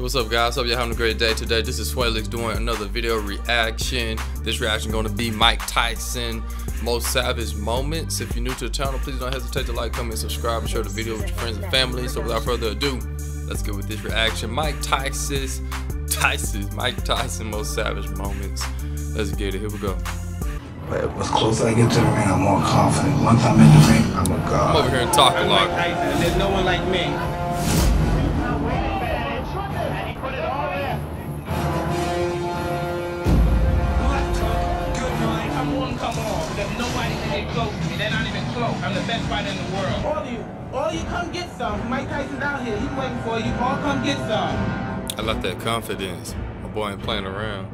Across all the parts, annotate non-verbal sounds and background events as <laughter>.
what's up guys? Hope you're having a great day today. This is Swaylex doing another video reaction. This reaction gonna be Mike Tyson most savage moments. If you're new to the channel, please don't hesitate to like, comment, subscribe, and share the video with your friends and family. So without further ado, let's get with this reaction. Mike Tyson's Tyson's Mike Tyson most savage moments. Let's get it. Here we go. But as closer I get to the ring, I'm more confident. Once I'm in the ring, I'm a god. I'm over here and talk a I'm lot. Mike There's no one like me. Not. I'm the best fighter in the world. All of you, all of you come get some. Mike Tyson's out here. He's waiting for you. All come get some. I like that confidence. My boy ain't playing around.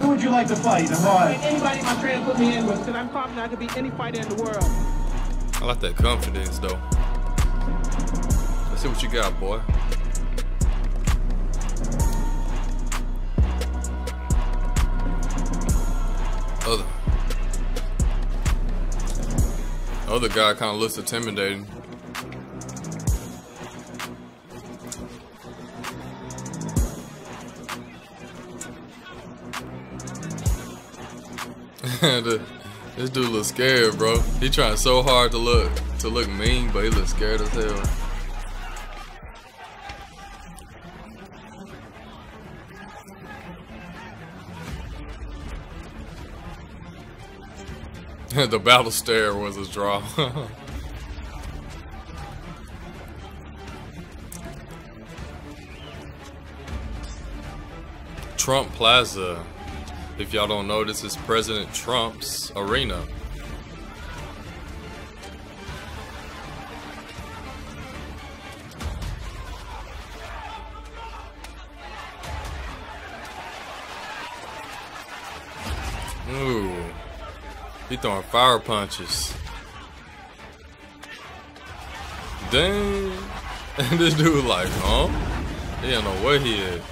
Who would you like to fight and why? Anybody my trainer put me in with, because I'm confident I could beat any fighter in the world. I like that confidence though. Let's see what you got, boy. Other guy kind of looks intimidating. <laughs> this dude looks scared, bro. He trying so hard to look to look mean, but he looks scared as hell. <laughs> the battle stare was his draw. <laughs> Trump Plaza. If y'all don't know, this is President Trump's arena. Ooh. He throwing fire punches. Dang. And <laughs> this dude like, huh? He don't know where he is.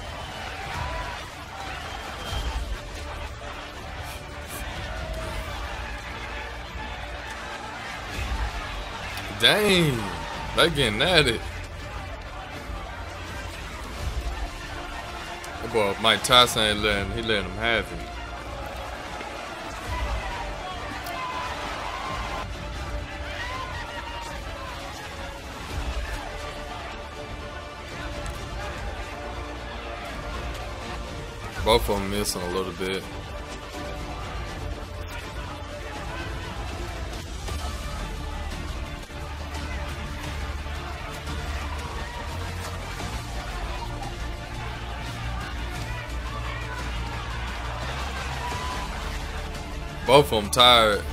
Dang. They getting at it. That boy Mike Tyson ain't letting, he letting him have it. Both of them missing a little bit. Both of them tired.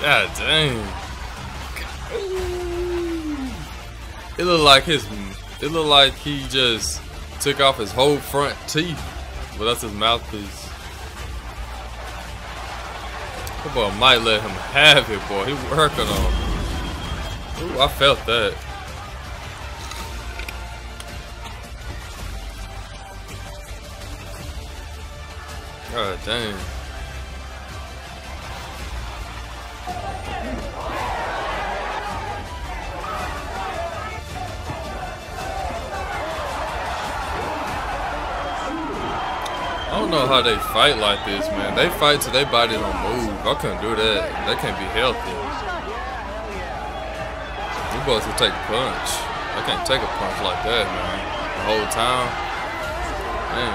God dang. It looked like his. It looked like he just took off his whole front teeth, but that's his mouthpiece. That boy might let him have it, boy. He working on. Ooh, I felt that. God dang. Don't know how they fight like this, man. They fight till their body don't move. I couldn't do that. That can't be healthy. You boys can take a punch. I can't take a punch like that, man. The whole time. Man.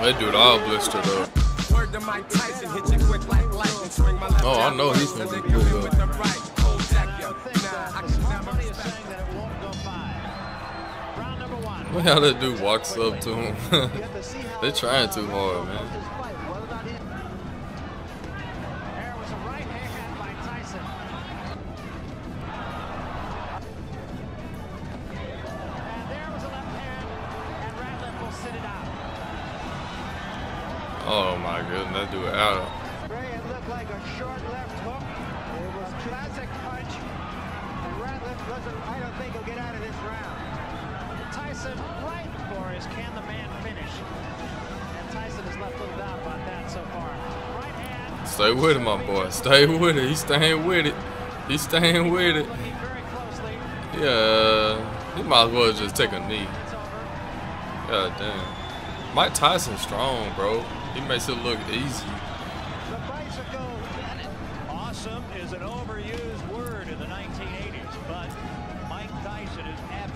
That dude all blistered up. Oh, I know he's gonna be good up. Look <laughs> how that dude walks up to him. <laughs> They're trying too hard, man. Oh my goodness, that dude out. It looked like a short left hook. It was classic punch. And Ratliff doesn't, Tyson right for is can the man finish? And Tyson has left little doubt about that so far. Right hand Stay with it, my boy. Stay with it. He's staying with it. He's staying with it. Yeah, he might as well just take a knee. God damn. Mike Tyson strong, bro. He makes it look easy. The bicycle. Awesome is an overused word in the 1980s, but Mike Tyson is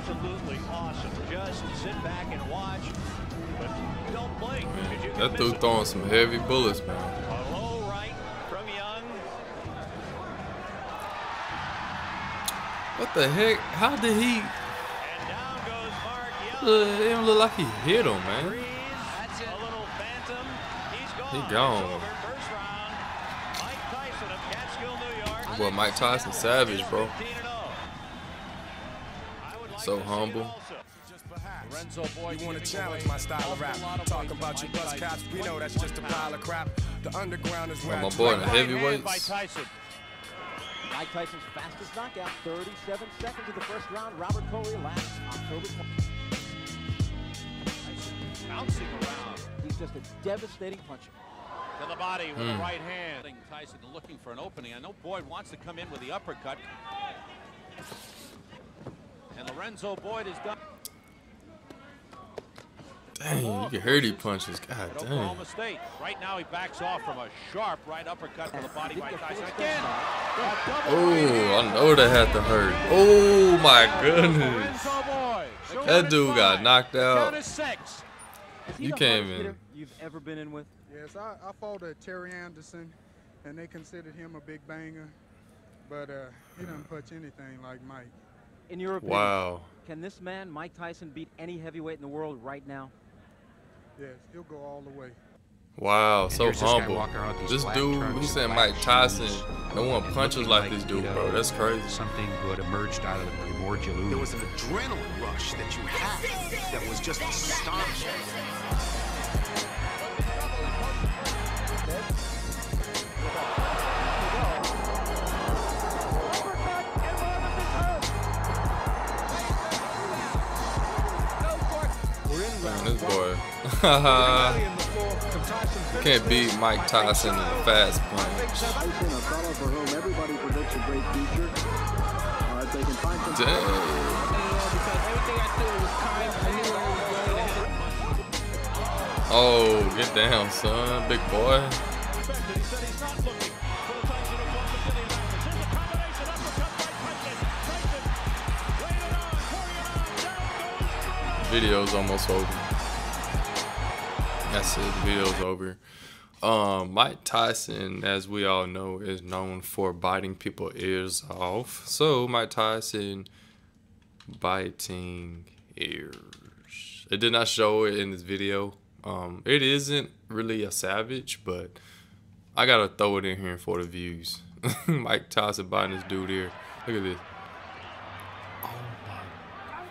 absolutely awesome. Just sit back and watch, but don't blink. can That dude throwing some heavy bullets, man. A low right from Young. What the heck? How did he? And down goes Mark Young. Uh, it don't look like he hit him, man. Breeze, a little phantom. He's gone. He gone. It's over. First round. Mike Tyson of Catskill, New York. Boy, Mike Tyson savage, bro. So to see it humble. Lorenzo Boyd, you want to challenge my style of rap? Talk about your buzz caps, we know that's just a pile of crap. The underground is where my boy in track the my heavyweights. Mike Tyson's fastest knockout, 37 seconds of the first round. Robert Colay last October 20. Bouncing around He's just a devastating puncher. to the body with Hmm. the right hand. Tyson looking for an opening. I know Boyd wants to come in with the uppercut. And Lorenzo Boyd is done. Dang, you can hear these punches. God damn. Oklahoma State. Right now he backs off from a sharp right uppercut to the body by Tyson. Again, Oh, I know that had to hurt. Oh my goodness. That dude got knocked out. is six. Is he You the can't hardest even- hitter you've ever been in with? Yes, I, I fought uh, Terry Anderson, and they considered him a big banger, but uh, he doesn't punch anything like Mike. In your opinion, Wow. can this man, Mike Tyson, beat any heavyweight in the world right now? Yes, he'll go all the way. Wow, so here's this humble. walking around with these This dude, trunks he said and Mike Tyson. shoes, No one punches looking like this you dude, know, bro. That's crazy. Something who had emerged out of the primordial ooze. There was an adrenaline rush that you had that was just astonishing. <laughs> Can't beat Mike Tyson in a fast punch. Dang. Oh, get down, son. Big boy. Video's almost over. That's it. The video's over. Um, Mike Tyson, as we all know, is known for biting people ears off. So Mike Tyson biting ears. It did not show it in this video. Um, it isn't really a savage, but I gotta throw it in here for the views. <laughs> Mike Tyson biting this dude here. Look at this.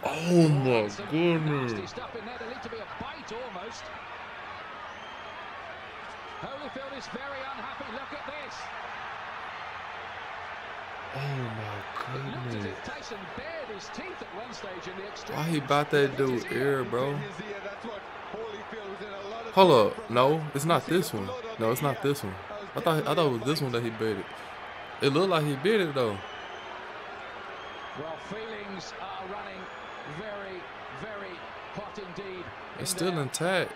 Oh my goodness. Stuff in there, there needs to be a bite almost. Holyfield is very unhappy. Look at this. Oh my goodness. if Tyson bared his teeth at one stage in the extreme. Why he bite that dude ear, bro? Hold up. No, it's not this one. No, it's not this one. I thought I thought it was this one that he bit it. It looked like he bit it though. Well, feelings are running very, very hot indeed. It's in still there. intact.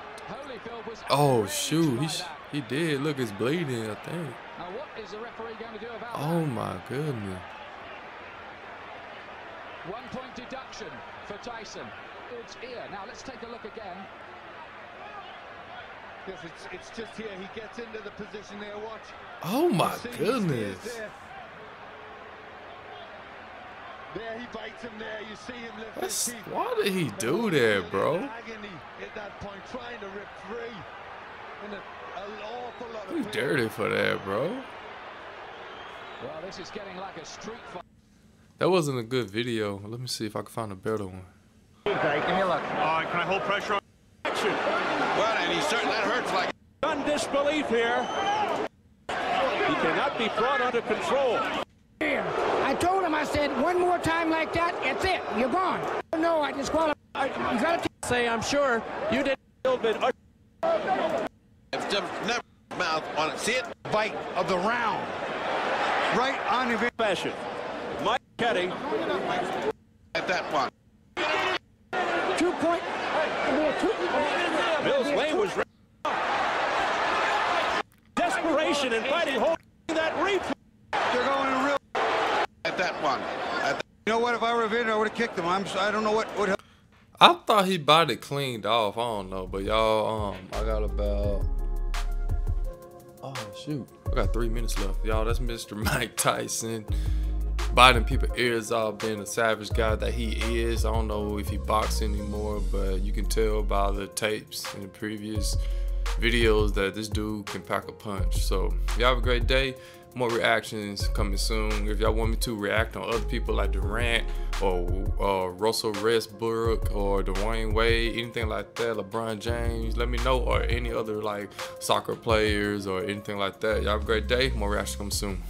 Oh shoot, by he sh- that. he did. Look, it's bleeding. I think. Now, what is the referee going to do about Oh my goodness. One point deduction for Tyson. It's here. Now, let's take a look again. Yes, it's, it's just here. He gets into the position there. Watch. Oh my goodness. stays There. There he bites him there. You see him lift That's, his teeth. why did he do that, bro? Agony at that point, trying to rip free. And a, an awful lot of You dirty for that, bro. Well, this is getting like a street fight. That wasn't a good video. Let me see if I can find a better one. Okay, give me a look. Uh, can I hold pressure on? action? Well, and he certainly that hurts like. Done disbelief here. He cannot be brought under control. I told him, I said, one more time like that, it's it. You're gone. No, I disqualified. You got to Say, I'm sure you did a little bit. It's never mouth on it. See it? fight of the round. Right on the fashion. Mike Kenny at that one. Two point. Mills Lane was desperation and fighting, holding that replay. They're going real at that one. At you know what? If I were Evander, I would have kicked him. I'm. I don't know what would. I thought he body cleaned off. I don't know, but y'all, um, I got about. Oh shoot, I got three minutes left, y'all. That's Mr. <laughs> Mike Tyson. Biting people ears off, being a savage guy that he is. I don't know if he boxes anymore, but you can tell by the tapes in the previous videos that this dude can pack a punch. So y'all have a great day. More reactions coming soon. If y'all want me to react on other people like Durant or uh, Russell Westbrook or Dwyane Wade, anything like that, LeBron James, let me know. Or any other like soccer players or anything like that. Y'all have a great day. More reactions coming soon.